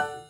え?